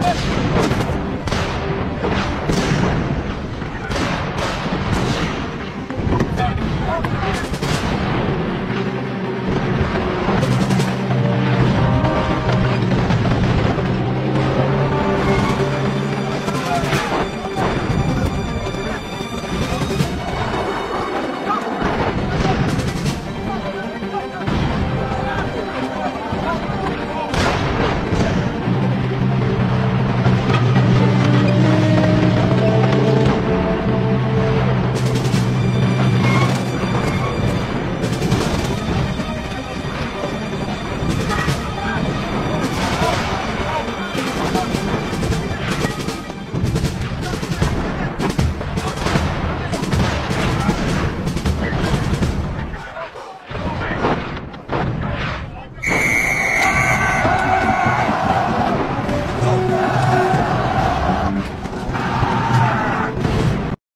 Come on!